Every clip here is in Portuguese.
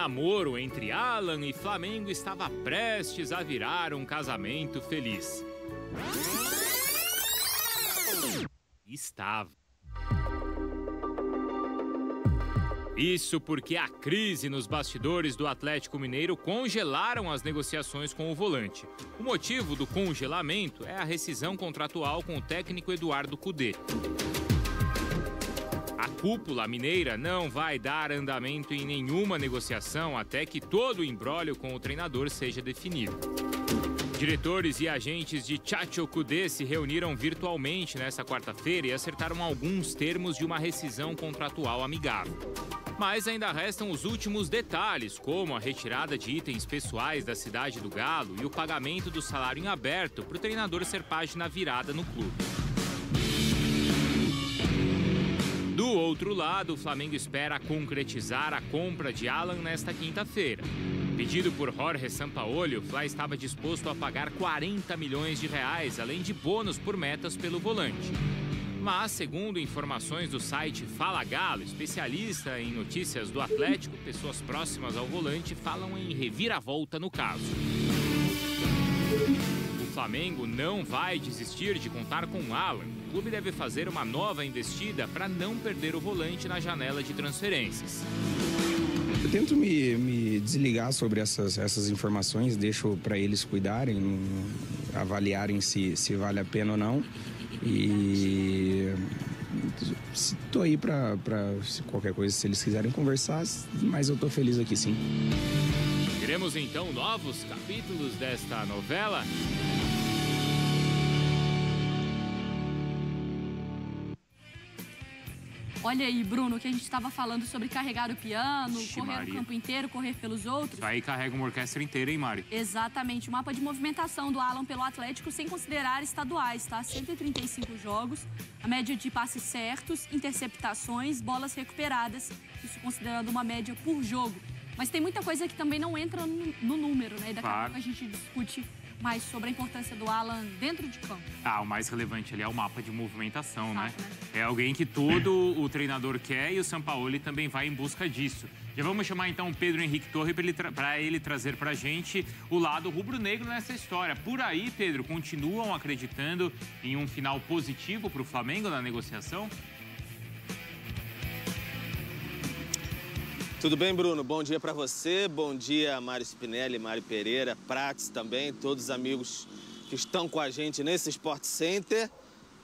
namoro entre Alan e Flamengo estava prestes a virar um casamento feliz. Estava. Isso porque a crise nos bastidores do Atlético Mineiro congelaram as negociações com o volante. O motivo do congelamento é a rescisão contratual com o técnico Eduardo Cudê. A cúpula mineira não vai dar andamento em nenhuma negociação até que todo o embrólio com o treinador seja definido. Diretores e agentes de Chacho Kudê se reuniram virtualmente nesta quarta-feira e acertaram alguns termos de uma rescisão contratual amigável. Mas ainda restam os últimos detalhes, como a retirada de itens pessoais da cidade do Galo e o pagamento do salário em aberto para o treinador ser página virada no clube. Do outro lado, o Flamengo espera concretizar a compra de Alan nesta quinta-feira. Pedido por Jorge Sampaoli, o Fly estava disposto a pagar 40 milhões de reais, além de bônus por metas pelo volante. Mas, segundo informações do site Fala Galo, especialista em notícias do Atlético, pessoas próximas ao volante falam em reviravolta no caso. O Flamengo não vai desistir de contar com Alan. O clube deve fazer uma nova investida para não perder o volante na janela de transferências. Eu tento me, me desligar sobre essas, essas informações, deixo para eles cuidarem, avaliarem se, se vale a pena ou não. E estou aí para qualquer coisa, se eles quiserem conversar, mas eu estou feliz aqui sim. Teremos então novos capítulos desta novela? Olha aí, Bruno, que a gente estava falando sobre carregar o piano, Ixi, correr Maria. o campo inteiro, correr pelos outros. Isso aí carrega uma orquestra inteira, hein, Mari? Exatamente. O mapa de movimentação do Alan pelo Atlético, sem considerar estaduais, tá? 135 jogos, a média de passes certos, interceptações, bolas recuperadas. Isso considerando uma média por jogo. Mas tem muita coisa que também não entra no, no número, né? E daqui claro. a pouco a gente discute mais sobre a importância do Alan dentro de campo. Ah, o mais relevante ali é o mapa de movimentação, né? Né? né? É alguém que todo o treinador quer e o Sampaoli também vai em busca disso. Já vamos chamar então o Pedro Henrique Torre para ele, tra ele, trazer para a gente o lado rubro-negro nessa história. Por aí, Pedro, continuam acreditando em um final positivo para o Flamengo na negociação? Tudo bem, Bruno? Bom dia para você, bom dia Mário Spinelli, Mário Pereira, Prates também, todos os amigos que estão com a gente nesse Sport Center.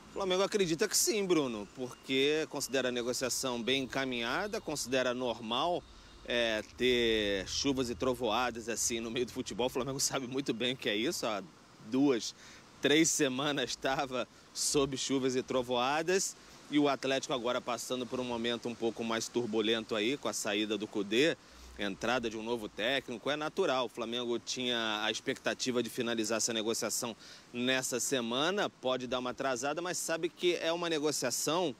O Flamengo acredita que sim, Bruno, porque considera a negociação bem encaminhada, considera normal é, ter chuvas e trovoadas assim no meio do futebol. O Flamengo sabe muito bem o que é isso. Há duas, três semanas estava sob chuvas e trovoadas. E o Atlético agora passando por um momento um pouco mais turbulento aí com a saída do Cudê, entrada de um novo técnico, é natural. O Flamengo tinha a expectativa de finalizar essa negociação nessa semana, pode dar uma atrasada, mas sabe que é uma negociação,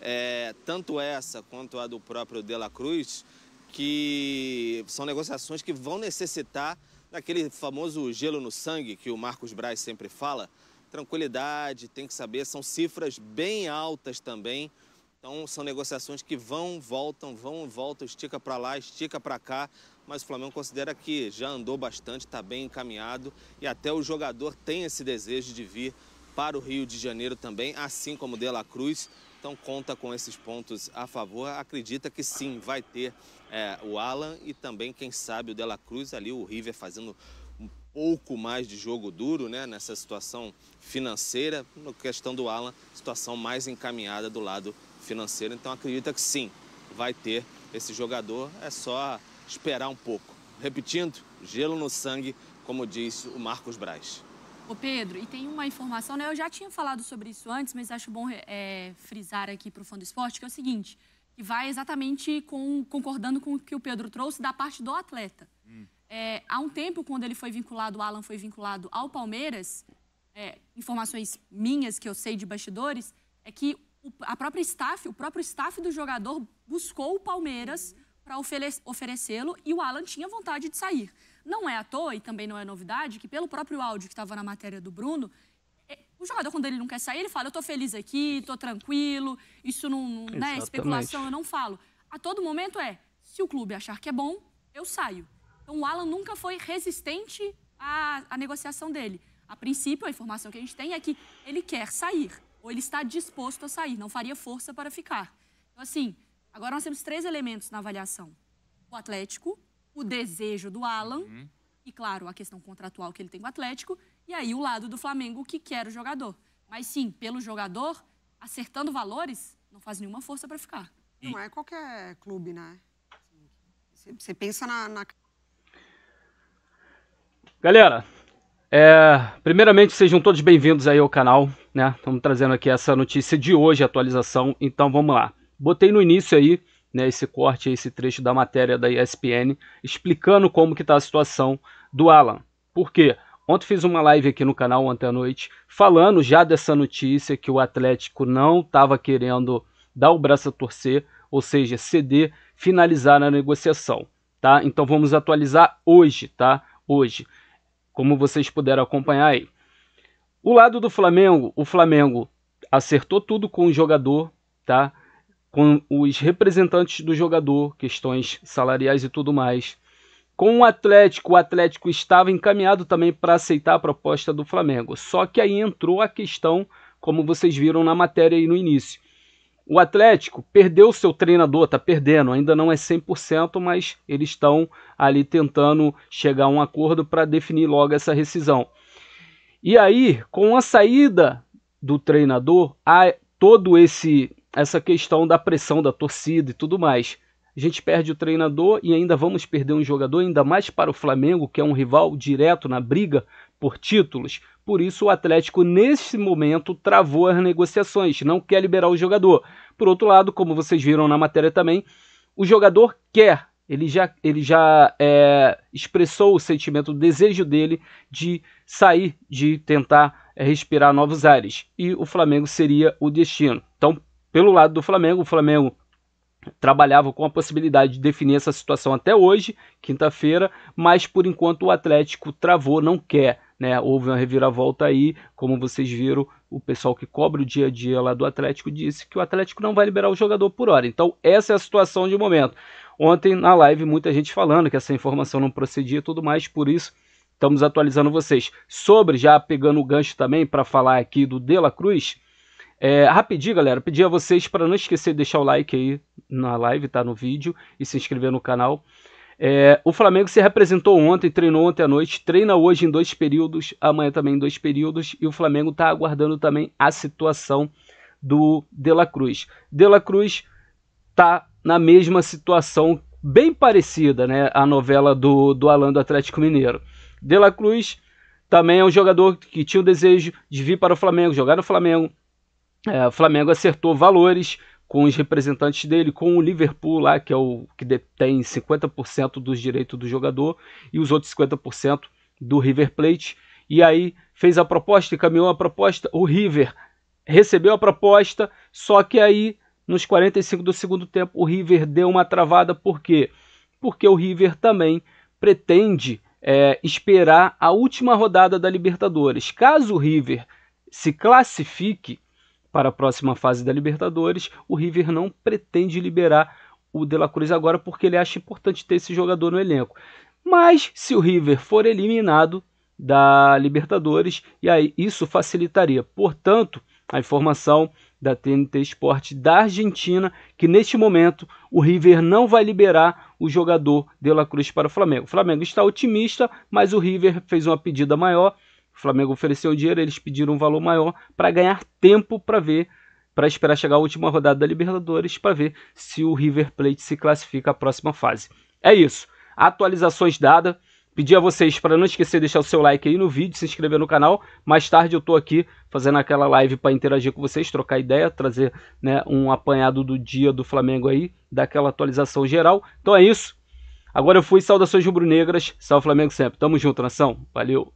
é, tanto essa quanto a do próprio De La Cruz, que são negociações que vão necessitar daquele famoso gelo no sangue que o Marcos Braz sempre fala, tranquilidade, tem que saber, são cifras bem altas também. Então são negociações que vão, voltam, vão, voltam, estica para lá, estica para cá, mas o Flamengo considera que já andou bastante, está bem encaminhado e até o jogador tem esse desejo de vir para o Rio de Janeiro também, assim como o De La Cruz. Então conta com esses pontos a favor, acredita que sim, vai ter é, o Alan e também, quem sabe, o De La Cruz ali, o River fazendo pouco mais de jogo duro né, nessa situação financeira. Na questão do Alan, situação mais encaminhada do lado financeiro. Então acredita que sim, vai ter esse jogador. É só esperar um pouco. Repetindo, gelo no sangue, como diz o Marcos Braz. Ô Pedro, e tem uma informação, né? Eu já tinha falado sobre isso antes, mas acho bom é, frisar aqui para o fã do esporte, que é o seguinte, que vai exatamente com, concordando com o que o Pedro trouxe da parte do atleta. Hum. É, há um tempo, quando ele foi vinculado, o Alan foi vinculado ao Palmeiras, é, informações minhas que eu sei de bastidores, é que o, a própria staff, o próprio staff do jogador buscou o Palmeiras para oferecê-lo e o Alan tinha vontade de sair. Não é à toa, e também não é novidade, que pelo próprio áudio que estava na matéria do Bruno, é, o jogador, quando ele não quer sair, ele fala: Eu tô feliz aqui, tô tranquilo, isso não, não né, especulação, eu não falo. A todo momento é: se o clube achar que é bom, eu saio. Então o Alan nunca foi resistente à, à negociação dele. A princípio, a informação que a gente tem é que ele quer sair, ou ele está disposto a sair, não faria força para ficar. Então, assim, agora nós temos três elementos na avaliação: o Atlético, o desejo do Alan uhum. e, claro, a questão contratual que ele tem com o Atlético, e aí o lado do Flamengo que quer o jogador. Mas sim, pelo jogador, acertando valores, não faz nenhuma força para ficar. Não é qualquer clube, né? Você pensa na, na... Galera, é, primeiramente sejam todos bem-vindos aí ao canal, né? Estamos trazendo aqui essa notícia de hoje, atualização. Então vamos lá. Botei no início aí, né, esse corte, esse trecho da matéria da ESPN, explicando como que está a situação do Alan. Por quê? Ontem fiz uma live aqui no canal ontem à noite, falando já dessa notícia que o Atlético não estava querendo dar o braço a torcer, ou seja, ceder, finalizar na negociação, tá? Então vamos atualizar hoje, tá? Hoje, como vocês puderam acompanhar aí. O lado do Flamengo, o Flamengo acertou tudo com o jogador, tá? Com os representantes do jogador, questões salariais e tudo mais. Com o Atlético, o Atlético estava encaminhado também para aceitar a proposta do Flamengo. Só que aí entrou a questão, como vocês viram na matéria aí no início. O Atlético perdeu seu treinador, está perdendo, ainda não é 100%, mas eles estão ali tentando chegar a um acordo para definir logo essa rescisão. E aí, com a saída do treinador, há todo esse essa questão da pressão da torcida e tudo mais. A gente perde o treinador e ainda vamos perder um jogador, ainda mais para o Flamengo, que é um rival direto na briga por títulos. Por isso, o Atlético, nesse momento, travou as negociações, não quer liberar o jogador. Por outro lado, como vocês viram na matéria também, o jogador quer, ele já, ele já é, expressou o sentimento, o desejo dele de sair, de tentar é, respirar novos ares. E o Flamengo seria o destino. Então, pelo lado do Flamengo, o Flamengo trabalhava com a possibilidade de definir essa situação até hoje, quinta-feira, mas por enquanto o Atlético travou, não quer. Né? Houve uma reviravolta aí, como vocês viram, o pessoal que cobre o dia a dia lá do Atlético disse que o Atlético não vai liberar o jogador por hora. Então, essa é a situação de momento. Ontem na live, muita gente falando que essa informação não procedia e tudo mais, por isso estamos atualizando vocês. Sobre, já pegando o gancho também para falar aqui do De La Cruz, é, rapidinho, galera, pedir a vocês para não esquecer de deixar o like aí na live, tá no vídeo, e se inscrever no canal. É, o Flamengo se representou ontem, treinou ontem à noite, treina hoje em dois períodos, amanhã também em dois períodos, e o Flamengo está aguardando também a situação do De La Cruz. De La Cruz está na mesma situação, bem parecida, né, a novela do, do Alan do Atlético Mineiro. De La Cruz também é um jogador que tinha o desejo de vir para o Flamengo, jogar no Flamengo, é, o Flamengo acertou valores com os representantes dele, com o Liverpool lá, que é o que detém 50% dos direitos do jogador, e os outros 50% do River Plate. E aí fez a proposta, encaminhou a proposta, o River recebeu a proposta, só que aí nos 45 do segundo tempo o River deu uma travada, por quê? Porque o River também pretende é, esperar a última rodada da Libertadores. Caso o River se classifique, para a próxima fase da Libertadores, o River não pretende liberar o De La Cruz agora porque ele acha importante ter esse jogador no elenco. Mas se o River for eliminado da Libertadores, e aí isso facilitaria. Portanto, a informação da TNT Esporte da Argentina que neste momento o River não vai liberar o jogador De La Cruz para o Flamengo. O Flamengo está otimista, mas o River fez uma pedida maior Flamengo ofereceu dinheiro, eles pediram um valor maior para ganhar tempo para ver, para esperar chegar a última rodada da Libertadores para ver se o River Plate se classifica à próxima fase. É isso. Atualizações dadas. Pedir a vocês para não esquecer de deixar o seu like aí no vídeo, se inscrever no canal. Mais tarde eu estou aqui fazendo aquela live para interagir com vocês, trocar ideia, trazer né, um apanhado do dia do Flamengo aí, daquela atualização geral. Então é isso. Agora eu fui, saudações rubro-negras, salve Flamengo sempre. Tamo junto, nação. Valeu.